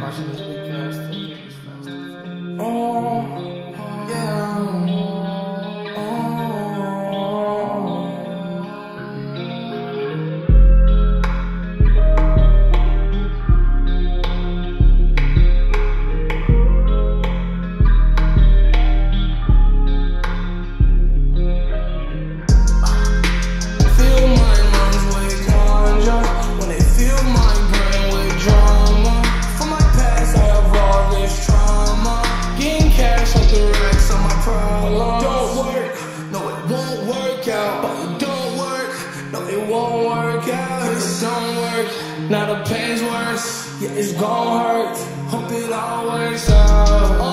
Páginas This don't work, now the pain's worse. Yeah, it's gon' hurt. Hope it all works out.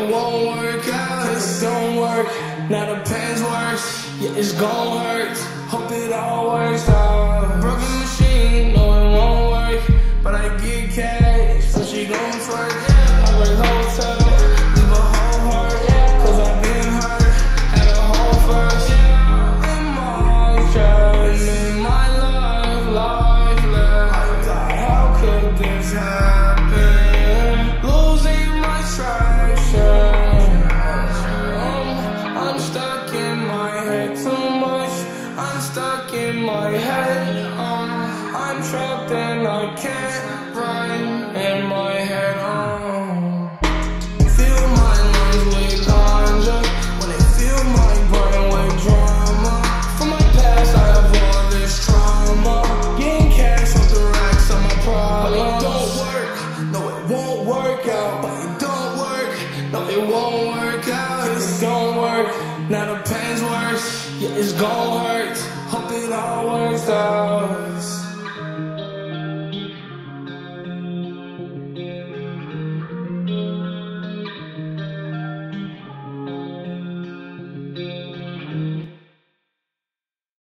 it won't work out. If it don't work, now the pen's worse. Yeah, it's gon' hurt. Hope it all works out. too much. I'm stuck in my head. Um, I'm trapped and I can't run in my head. Um, fill my lungs with ganja. When it fill my brain with drama. From my past, I have all this trauma. Getting cash off the racks of my problems. But it don't work. No, it won't work out. But it don't work. No, it won't work out. Cause it don't work. Not a yeah, it's gonna hurt. Hope it all works out.